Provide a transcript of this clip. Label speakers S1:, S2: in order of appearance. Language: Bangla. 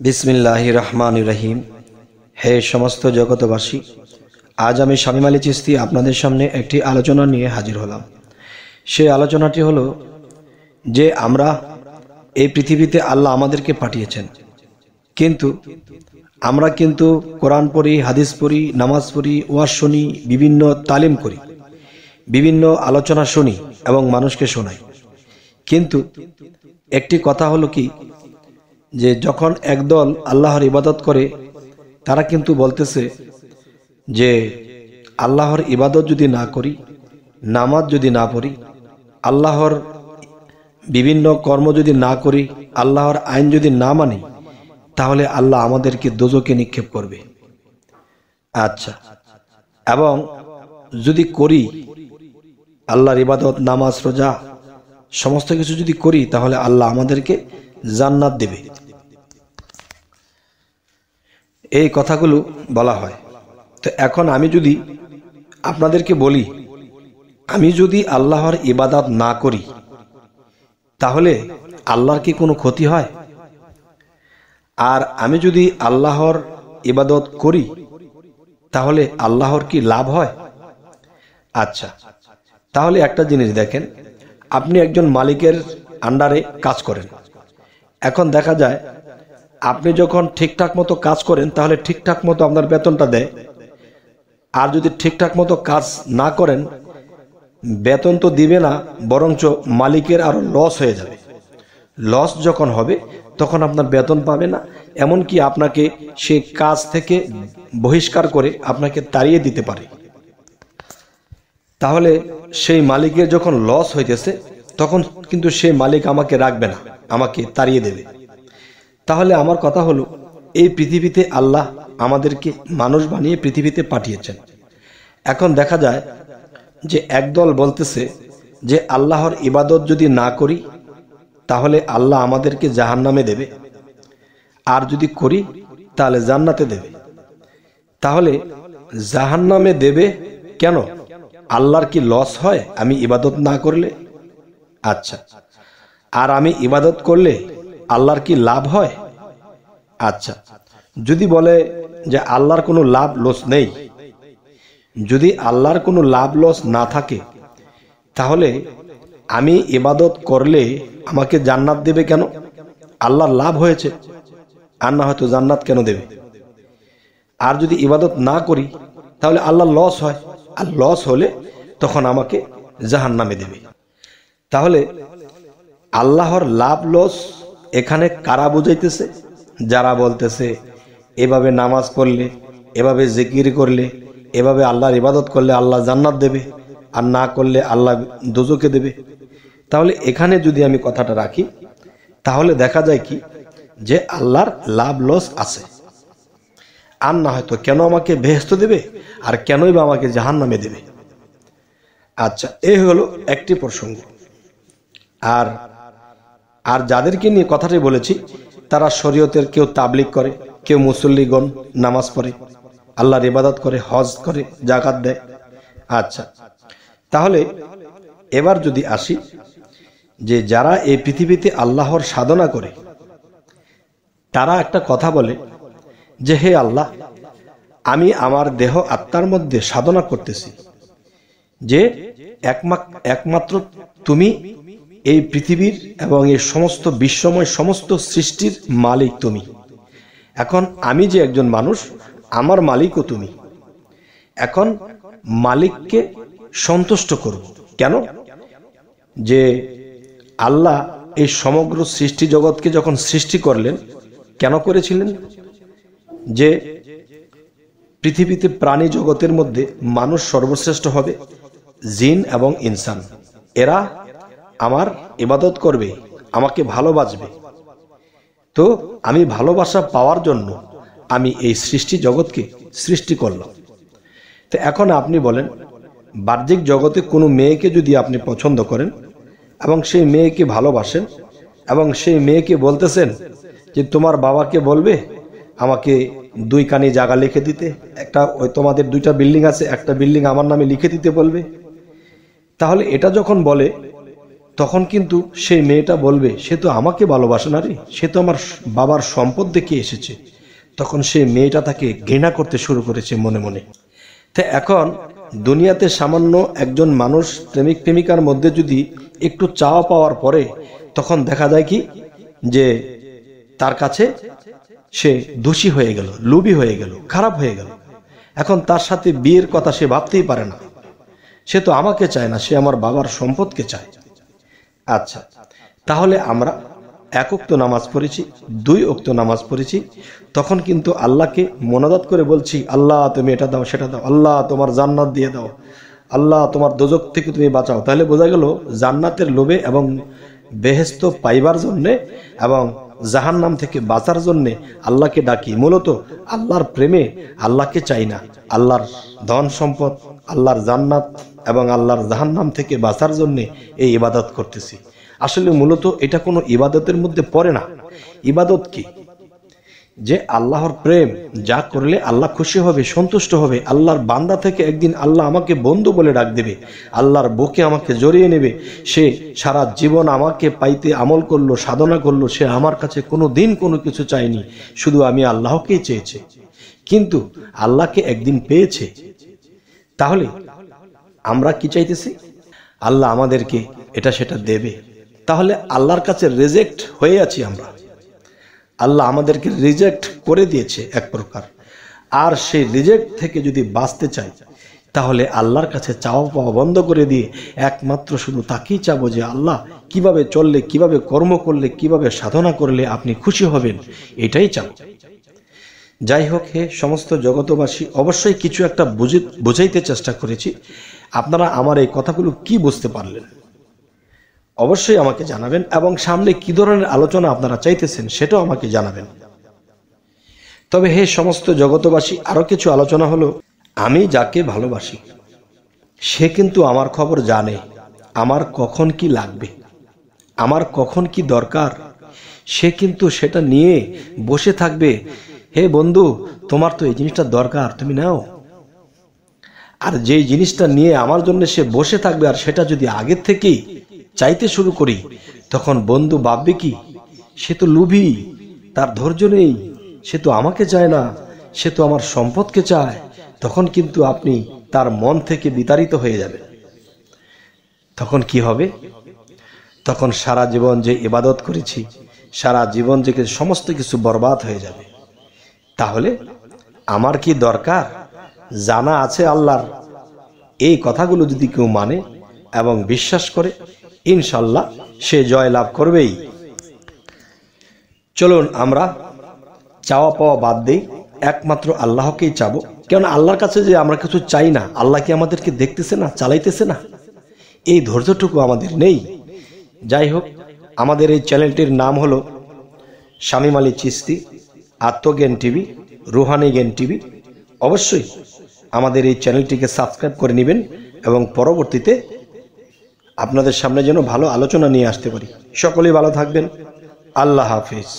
S1: বিসমিল্লাহ রহমান রহিম। হে সমস্ত জগতবাসী আজ আমি স্বামী আলী চিস্তি আপনাদের সামনে একটি আলোচনা নিয়ে হাজির হলাম। সেই আলোচনাটি হলো যে আমরা এই পৃথিবীতে আল্লাহ আমাদেরকে পাঠিয়েছেন। কিন্তু আমরা কিন্তু কোরআন পড়ি, হাদিস পড়ি, নামাজ পড়ি, ওয়াজ শুনি, বিভিন্ন তালিম করি, বিভিন্ন আলোচনা শুনি এবং মানুষকে শোনাই। কিন্তু একটি কথা হলো কি যে যখন একদল আল্লাহর ইবাদত করে, তারা কিন্তু বলতেছে যে আল্লাহর ইবাদত যদি না করি, নামাজ যদি না পড়ি, আল্লাহর বিভিন্ন কর্ম যদি না করি, আল্লাহর আইন যদি না মানি, তাহলে আল্লাহ আমাদেরকে দোজকে নিক্ষেপ করবে। আচ্ছা। এবং যদি করি আল্লাহর ইবাদত, নামাজ, রোজা, সমস্ত কিছু যদি করি, তাহলে আল্লাহ আমাদেরকে জান্নাত দেবে। এই কথাগুলো বলা হয়। তো এখন আমি যদি আপনাদেরকে বলি, আমি যদি আল্লাহর ইবাদত না করি, তাহলে আল্লাহর কি কোনো ক্ষতি হয়? আর আমি যদি আল্লাহর ইবাদত করি, তাহলে আল্লাহর কি লাভ হয়? আচ্ছা তাহলে একটা জিনিস দেখেন, আপনি একজন মালিকের আন্ডারে কাজ করেন। এখন দেখা যায়, আপনি যখন ঠিকঠাক মতো কাজ করেন, তাহলে ঠিকঠাক মতো আপনার বেতনটা দেয়। আর যদি ঠিকঠাক মতো কাজ না করেন, বেতন তো দিবে না, বরঞ্চ মালিকের আরও লস হয়ে যাবে। লস যখন হবে, তখন আপনার বেতন পাবে না, এমনকি আপনাকে সে কাজ থেকে বহিষ্কার করে আপনাকে তাড়িয়ে দিতে পারে। তাহলে সেই মালিকের যখন লস হইতেছে, তখন কিন্তু সেই মালিক আমাকে রাখবে না। আমাকে তাড়িয়ে দেবে। তাহলে আমার কথা হলো, এই পৃথিবীতে আল্লাহ আমাদেরকে মানুষ বানিয়ে পৃথিবীতে পাঠিয়েছেন। এখন দেখা যায় যে একদল বলতেছে যে আল্লাহর ইবাদত যদি না করি, তাহলে আল্লাহ আমাদেরকে জাহান নামে দেবে। আর যদি করি, তাহলে জান্নাতে দেবে। তাহলে জাহান নামে দেবে কেন? আল্লাহর কি লস হয় আমি ইবাদত না করলে? আচ্ছা। আর আমি ইবাদত করলে আল্লাহর কি লাভ হয়? আচ্ছা যদি বলে যে আল্লাহর কোনো লাভ লস নেই, যদি আল্লাহর কোনো লাভ লস না থাকে, তাহলে আমি ইবাদত করলে আমাকে জান্নাত দেবে কেন? আল্লাহর লাভ হয়েছে, আর না হয়তো জান্নাত কেন দেবে? আর যদি ইবাদত না করি, তাহলে আল্লাহ লস হয়, আর লস হলে তখন আমাকে জাহান নামে দেবে। তাহলে আল্লাহর লাভ লস এখানে কারা বুঝাইতেছে? যারা বলতেছে, এভাবে নামাজ পড়লে, এভাবে জিকির করলে, এভাবে আল্লাহর ইবাদত করলে আল্লাহ জান্নাত দেবে, আর না করলে আল্লাহ দুজকে দেবে। তাহলে এখানে যদি আমি কথাটা রাখি, তাহলে দেখা যায় কি? যে আল্লাহর লাভ লস আছে। আর না হয়তো কেন আমাকে বেহস্ত দেবে, আর কেনই বা আমাকে জাহান নামে দেবে। আচ্ছা এই হলো একটি প্রসঙ্গ। আর আর যাদেরকে নিয়ে কথাটি বলেছি, তারা শরীয়তের কেউ তাবলিক করে, কেউ মুসল্লিগণ নামাজ পড়ে। আল্লাহর ইবাদত করে, হজ করে, জাকাত দেয়। আচ্ছা তাহলে এবার যদি আসি যে যারা এই পৃথিবীতে আল্লাহর সাধনা করে, তারা একটা কথা বলে যে, হে আল্লাহ, আমি আমার দেহ আত্মার মধ্যে সাধনা করতেছি যে একমাত্র তুমি এই পৃথিবীর এবং এই সমস্ত বিশ্বময় সমস্ত সৃষ্টির মালিক তুমি। এখন আমি যে একজন মানুষ, আমার মালিকও তুমি। এখন মালিককে সন্তুষ্ট করব। কেন? যে আল্লাহ এই সমগ্র সৃষ্টি জগৎকে যখন সৃষ্টি করলেন, কেন করেছিলেন? যে পৃথিবীতে প্রাণী জগতের মধ্যে মানুষ সর্বশ্রেষ্ঠ হবে, জিন এবং ইনসান। এরা আমার ইবাদত করবে, আমাকে ভালোবাসবে। তো আমি ভালোবাসা পাওয়ার জন্য আমি এই সৃষ্টি জগৎকে সৃষ্টি করলাম। তো এখন আপনি বলেন, বাহ্যিক জগতে কোনো মেয়েকে যদি আপনি পছন্দ করেন এবং সেই মেয়েকে ভালোবাসেন এবং সেই মেয়েকে বলতেছেন যে তোমার বাবাকে বলবে, আমাকে দুই কানি জায়গা লিখে দিতে, একটা ওই তোমাদের দুইটা বিল্ডিং আছে, একটা বিল্ডিং আমার নামে লিখে দিতে বলবে। তাহলে এটা যখন বলে তখন কিন্তু সেই মেয়েটা বলবে, সে তো আমাকে ভালোবাসে না রে সে তো আমার বাবার সম্পদ দেখে এসেছে। তখন সেই মেয়েটা তাকে ঘৃণা করতে শুরু করেছে মনে মনে। তা এখন দুনিয়াতে সামান্য একজন মানুষ প্রেমিক প্রেমিকার মধ্যে যদি একটু চাওয়া পাওয়ার পরে, তখন দেখা যায় কি যে তার কাছে সে দোষী হয়ে গেল লুবি হয়ে গেল, খারাপ হয়ে গেল। এখন তার সাথে বিয়ের কথা সে ভাবতেই পারে না। সে তো আমাকে চায় না, সে আমার বাবার সম্পদকে চায়। আচ্ছা তাহলে আমরা এক উক্ত নামাজ পড়েছি, দুই উক্ত নামাজ পড়েছি, তখন কিন্তু আল্লাহকে মনাদাত করে বলছি, আল্লাহ তুমি এটা দাও, সেটা দাও, আল্লাহ তোমার জান্নাত দিয়ে দাও, আল্লাহ তোমার দোজক থেকে তুমি বাঁচাও। তাহলে বোঝা গেল, জান্নাতের লোভে এবং বেহেস্ত পাইবার জন্যে এবং জাহান্নাম থেকে বাঁচার জন্যে আল্লাহকে ডাকি। মূলত আল্লাহর প্রেমে আল্লাহকে চাই না। আল্লাহর ধন সম্পদ, আল্লাহর জান্নাত এবং আল্লাহর জাহান নাম থেকে বাঁচার জন্যে এই ইবাদত করতেছি। আসলে মূলত এটা কোনো ইবাদতের মধ্যে পড়ে না। ইবাদত কি? যে আল্লাহর প্রেম যা করলে আল্লাহ খুশি হবে, সন্তুষ্ট হবে, আল্লাহর বান্দা থেকে একদিন আল্লাহ আমাকে বন্ধু বলে ডাক দেবে, আল্লাহর বুকে আমাকে জড়িয়ে নেবে। সে সারা জীবন আমাকে পাইতে আমল করল, সাধনা করল, সে আমার কাছে কোনো দিন কোনো কিছু চায়নি, শুধু আমি আল্লাহকেই চেয়েছে। কিন্তু আল্লাহকে একদিন পেয়েছে। তাহলে আমরা কি চাইতেছি? আল্লাহ আমাদেরকে এটা সেটা দেবে। তাহলে আল্লাহর কাছে রেজেক্ট হয়ে আছি আমরা। আল্লাহ আমাদেরকে রিজেক্ট করে দিয়েছে এক প্রকার। আর সেই রিজেক্ট থেকে যদি বাঁচতে চাই, তাহলে আল্লাহর কাছে চাওয়া পাওয়া বন্ধ করে দিয়ে একমাত্র শুধু তাকেই চাবো যে আল্লাহ কীভাবে চললে, কীভাবে কর্ম করলে, কীভাবে সাধনা করলে আপনি খুশি হবেন, এটাই চাও যাই হোক হে সমস্ত জগতবাসী অবশ্যই কিছু একটা বুঝে বুঝাইতে চেষ্টা করেছি। আপনারা আমার এই কথাগুলো কি বুঝতে পারলেন? অবশ্যই আমাকে জানাবেন এবং সামনে কি ধরনের আলোচনা আপনারা চাইতেছেন সেটাও আমাকে জানাবেন। তবে হে সমস্ত জগতবাসী আরও কিছু আলোচনা হলো। আমি যাকে ভালোবাসি, সে কিন্তু আমার খবর জানে, আমার কখন কি লাগবে, আমার কখন কি দরকার, সে কিন্তু সেটা নিয়ে বসে থাকবে। হে বন্ধু, তোমার তো এই জিনিসটা দরকার, তুমি নাও। আর যেই জিনিসটা নিয়ে আমার জন্য সে বসে থাকবে আর সেটা যদি আগের থেকেই চাইতে শুরু করি, তখন বন্ধু ভাববে কি, সে তো লুভি, তার ধৈর্য নেই, সে তো আমাকে চায় না, সে তো আমার সম্পদকে চায়, তখন কিন্তু আপনি তার মন থেকে বিতাড়িত হয়ে যাবেন। তখন কি হবে? তখন সারা জীবন যে ইবাদত করেছি, সারা জীবন যে সমস্ত কিছু বরবাদ হয়ে যাবে। তাহলে আমার কি দরকার? জানা আছে আল্লাহর এই কথাগুলো যদি কেউ মানে এবং বিশ্বাস করে ইনশাল্লাহ সে জয় লাভ করবেই। চলুন আমরা চাওয়া পাওয়া বাদ দেই, একমাত্র আল্লাহকেই চাবো। কেন আল্লাহর কাছে যে আমরা কিছু চাই না, আল্লাহ কি আমাদেরকে দেখতেছে না, চালাইতেছে না? এই ধৈর্যটুকু আমাদের নেই। যাই হোক, আমাদের এই চ্যানেলটির নাম হলো শামিম আলী চিস্তি আত্মজ্ঞান টিভি, রুহানি জ্ঞান টিভি। অবশ্যই আমাদের এই চ্যানেলটিকে সাবস্ক্রাইব করে নেবেন এবং পরবর্তীতে আপনাদের সামনে যেন ভালো আলোচনা নিয়ে আসতে পারি। সকলেই ভালো থাকবেন। আল্লাহ হাফিজ।